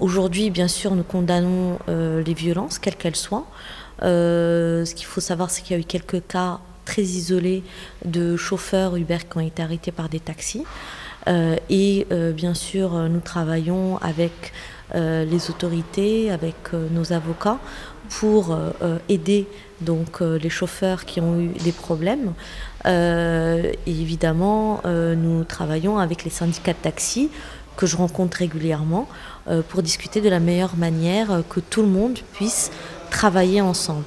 Aujourd'hui, bien sûr, nous condamnons les violences, quelles qu'elles soient. ce qu'il faut savoir, c'est qu'il y a eu quelques cas très isolés de chauffeurs Uber qui ont été arrêtés par des taxis. et bien sûr, nous travaillons avec les autorités, avec nos avocats pour aider donc les chauffeurs qui ont eu des problèmes. évidemment, nous travaillons avec les syndicats de taxi que je rencontre régulièrement pour discuter de la meilleure manière que tout le monde puisse travailler ensemble.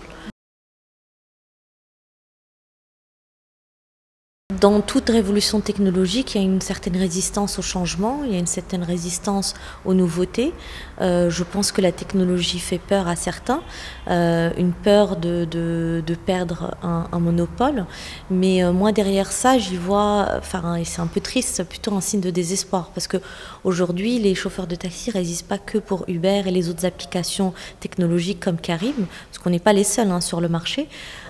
Dans toute révolution technologique, il y a une certaine résistance au changement, il y a une certaine résistance aux nouveautés. Euh, je pense que la technologie fait peur à certains, euh, une peur de, de, perdre un, monopole. Mais euh, moi, derrière ça, j'y vois, enfin, et c'est un peu triste, plutôt un signe de désespoir. Parce qu'aujourd'hui, les chauffeurs de taxi ne résistent pas que pour Uber et les autres applications technologiques comme Karim, parce qu'on n'est pas les seuls hein, sur le marché.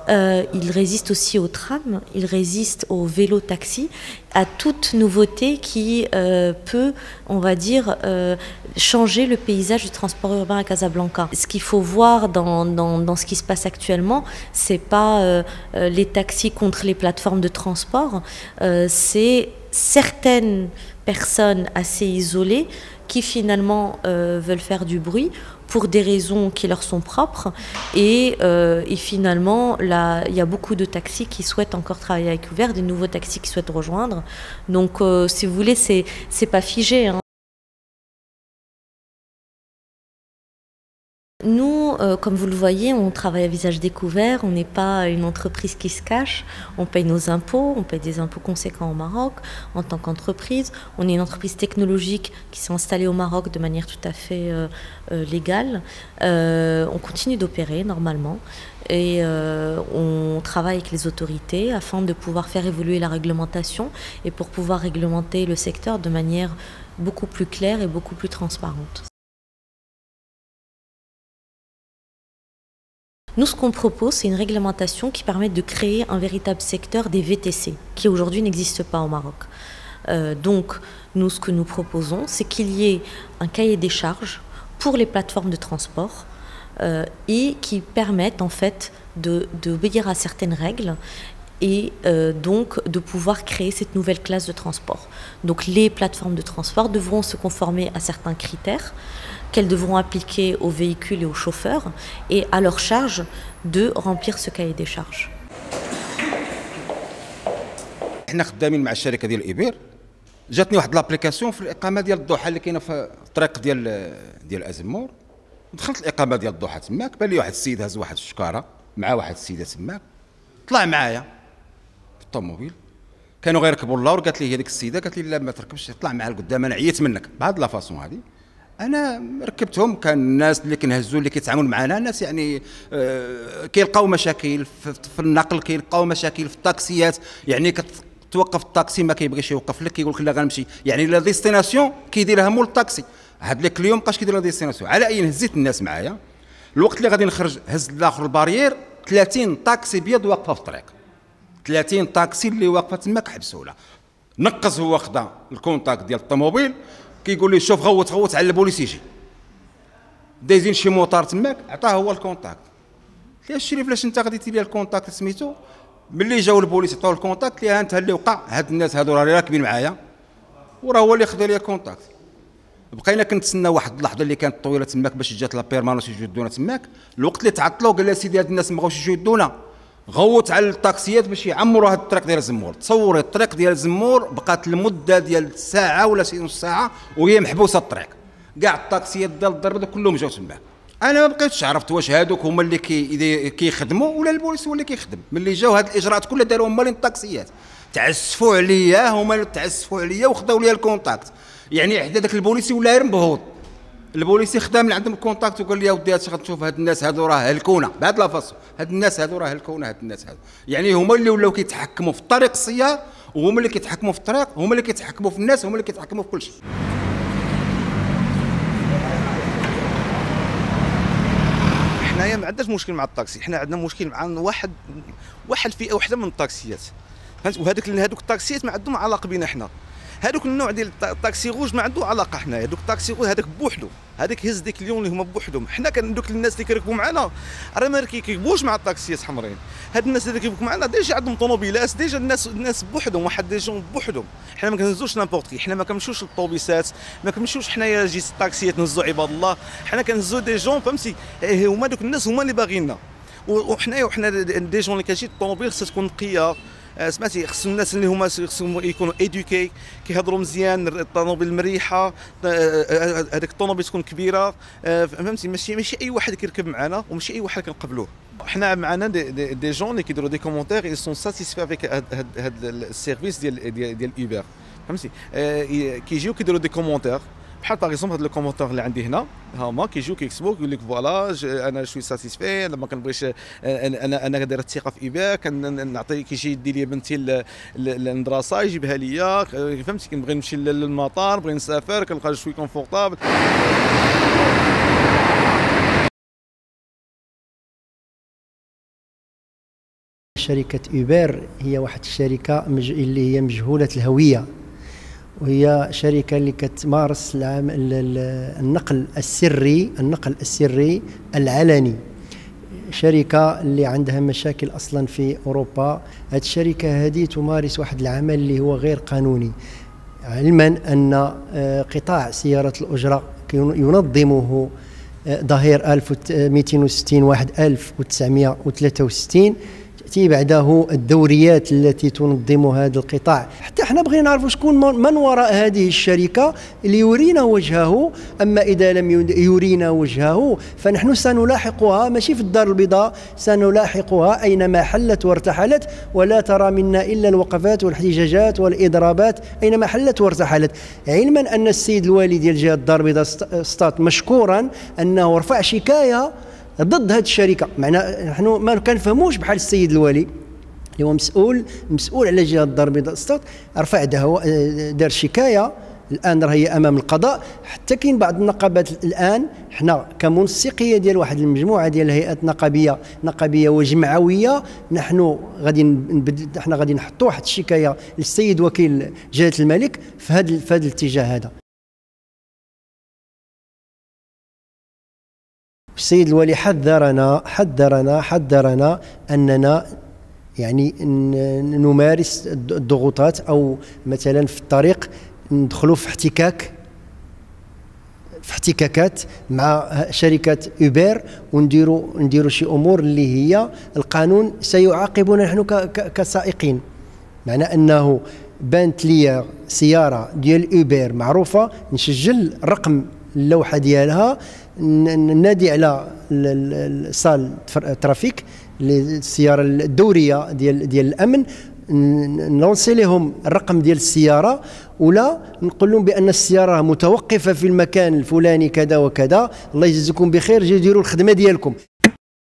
Euh, il résiste aussi au tram, il résiste au vélo-taxi, à toute nouveauté qui euh, peut, on va dire, euh, changer le paysage du transport urbain à Casablanca. Ce qu'il faut voir dans, dans, ce qui se passe actuellement, c'est pas les taxis contre les plateformes de transport, c'est certaines personnes assez isolées qui finalement veulent faire du bruit pour des raisons qui leur sont propres. Et, euh, et finalement, il y a beaucoup de taxis qui souhaitent encore travailler avec Uber, des nouveaux taxis qui souhaitent rejoindre. Donc, euh, si vous voulez, c'est pas figé. Hein. Nous, euh, comme vous le voyez, on travaille à visage découvert, on n'est pas une entreprise qui se cache, on paye nos impôts, on paye des impôts conséquents au Maroc en tant qu'entreprise. On est une entreprise technologique qui s'est installée au Maroc de manière tout à fait euh, euh, légale. on continue d'opérer normalement et on travaille avec les autorités afin de pouvoir faire évoluer la réglementation et pour pouvoir réglementer le secteur de manière beaucoup plus claire et beaucoup plus transparente. Nous, ce qu'on propose, c'est une réglementation qui permet de créer un véritable secteur des VTC, qui aujourd'hui n'existe pas au Maroc. Euh, donc, nous, ce que nous proposons, c'est qu'il y ait un cahier des charges pour les plateformes de transport euh, et qui permettent en fait d'obéir à certaines règles et euh, donc de pouvoir créer cette nouvelle classe de transport. Donc les plateformes de transport devront se conformer à certains critères qu'elles devront appliquer aux véhicules et aux chauffeurs et à leur charge de remplir ce cahier des charges. إحنا خدامين مع الشركة ديال Uber جاتني واحد l'application في الإقامة ديال الضحى اللي كاينة في الطريق ديال ديال أزمور. دخلت الإقامة ديال الضحى تماك بان لي واحد السيد هز واحد الشكارة مع واحد السيدة تماك. طلع معايا في الطوموبيل. كانوا غير ركبوا اللور قالت لي هذيك السيدة قالت لي لا ما تركبش. طلع معايا لقدام أنا عييت منك. بهذه la façon هذه. أنا ركبتهم كان الناس اللي كنهزوا اللي كيتعاملوا معنا ناس يعني آه كيلقاو مشاكل في, في النقل كيلقاو مشاكل في الطاكسيات يعني كتوقف الطاكسي ما كيبغيش يوقف لك كيقول لك لا غنمشي. يعني la destination كيديرها مول الطاكسي هاد ليك اليوم بقاش كيدير la destination؟ على اي هزيت الناس معايا؟ الوقت اللي غادي نخرج هز الآخر ال barrière 30 طاكسي بيض واقفة في الطريق. 30 طاكسي اللي واقفة تماك حبسولة. نقز هو خدا ال contact ديال الطوموبيل كيقول لي شوف غوت غوت على البوليس يجي. دايزين شي موطار تماك عطاه هو ال contact. قلت له الشريف علاش انت غادي لي ال contact سميتو؟ ملي جاو البوليس عطاو ال contact لي انت اللي وقع هاد الناس هادو راه راكبين معايا وراه هو اللي خدا لي ال contact. بقينا كنتسنى واحد اللحظة اللي كانت طويلة تماك باش جات la permanence يجيو يدونا تماك. الوقت اللي تعطلوا قال لي سيدي هاد الناس ما بغاوش يدونا. غوت على الطاكسيات باش يعمروا هذا الطريق ديال الزمور تصوري الطريق ديال الزمور بقات المدة ديال ساعة ولا شي نص ساعة وهي محبوسة الطريق. كاع الطاكسيات ديال الضربه كلهم جاو تما. أنا ما بقيتش عرفت واش هادوك هما اللي كي كيخدموا ولا البوليس هو اللي كيخدم. ملي جاو هاد الإجراءات كلها داروهم مالين الطاكسيات تعسفوا عليا هما تعسفوا عليا وخداو لي ال contact. يعني حدا داك البوليسي ولا مبهوط البوليسي خدام من عندهم ال contact وقال لي يا ودي هادشي غتشوف هاد الناس هادو راه هلكونا بهاد la façon هاد الناس هادو راه هلكونا هاد الناس هادو. يعني هما اللي ولاو كيتحكموا في الطريق السيار وهما اللي كيتحكموا في الطريق هما اللي كيتحكموا في الناس هما اللي كيتحكموا في كل شيء. حنايا ما عندناش مشكل مع الطاكسي. حنا عندنا مشكل مع واحد واحد فئة وحدة من الطاكسيات. فهمت؟ وهذوك هذوك الطاكسيات ما عندهم علاقة بينا حنا. هذوك النوع ديال الطاكسي غوج ما عنده علاقة حنايا. هذوك الطاكسي غوج هذاك بوحدو. هذيك هز ديك اليوم اللي هما بوحدهم. حنا كان دوك الناس اللي كيركبوا معنا. راه ما كيركبوش مع الطاكسيات حمرين هاد الناس اللي كيركبوا معنا déjà عندهم طوموبيلات déjà الناس الناس بوحدهم واحد des gens بوحدهم. حنا ما كنهزوش n'importe qui. حنا ما كنمشوش للطوبيسات ما كنمشوش حنايا جيت الطاكسيات نهزوا عباد الله. حنا كنهزوا des gens فهمتي؟ إيه، هما دوك الناس هما اللي باغينا. وحنايا وحنا des gens اللي كتجي الطوموبيل خصها تكون نقية. سمعتي خص الناس اللي هما خصهم يكونوا éduqués كيهضروا مزيان الطوموبيل مريحه آه، آه، هذيك الطوموبيل تكون كبيرة. فهمتي؟ ماشي ماشي أي واحد كيركب معنا وماشي أي واحد كنقبلوه. حنا معنا دي, دي, دي جون اللي كيديروا des commentaires ils sont satisfaits avec هاد ال service ديال ديال ديال Uber فهمتي؟ كيجيو كيديروا des commentaires بحال par exemple هذا ال commentaire اللي عندي هنا. هما كيجيو كيكتبوا يقول لك voilà أنا je suis satisfait أنا ما كنبغيش أنا أنا داير الثقة في Uber كنعطي كيجي يدي لي بنتي للمدرسه يجيبها ليا. فهمتي؟ كنبغي نمشي للمطار بغي نسافر كنلقى je suis confortable شركة أوبر هي واحد الشركة اللي هي مجهولة الهوية. وهي شركة اللي كتمارس النقل السري النقل السري العلني. شركة اللي عندها مشاكل أصلا في أوروبا. هذه الشركة هذه تمارس واحد العمل اللي هو غير قانوني. علما أن آه، قطاع سيارة الأجرة ينظمه آه، ظهير 1260 واحد 1963 تأتي بعده الدوريات التي تنظم هذا القطاع. حتى إحنا بغينا نعرفوا شكون من وراء هذه الشركة اللي يرينا وجهه أما إذا لم يرينا وجهه فنحن سنلاحقها ماشي في الدار البيضاء سنلاحقها أينما حلت وارتحلت ولا ترى منا إلا الوقفات والاحتجاجات والإضرابات أينما حلت وارتحلت. علما أن السيد الوالي ديال جهة الدار البيضاء مشكورا أنه رفع شكاية ضد هذه الشركة. معنا نحن ما كنفهموش بحال السيد الوالي اللي هو مسؤول مسؤول على جهة الدار البيضاء السطات رفع دار شكاية. الآن راهي أمام القضاء. حتى كاين بعض النقابات الآن حنا كمنسقية ديال واحد المجموعة ديال الهيئات نقابية نقابية وجمعوية نحن غادي حنا غادي نحطوا واحد الشكاية للسيد وكيل جلاله الملك في هذا في هذا الاتجاه هذا. السيد الولي حذرنا حذرنا حذرنا أننا يعني نمارس الضغوطات أو مثلا في الطريق ندخلوا في احتكاك في احتكاكات مع شركة Uber ونديروا نديروا شي أمور اللي هي القانون سيعاقبنا نحن كسائقين. معنى أنه بانت لي سيارة ديال Uber معروفة نسجل رقم اللوحة ديالها ننادي على صال ترافيك السياره الدورية ديال ديال الأمن. نلونسي لهم الرقم ديال السيارة ولا نقول لهم بأن السيارة متوقفة في المكان الفلاني كذا وكذا. الله يجزيكم بخير. جي ديروا الخدمة ديالكم.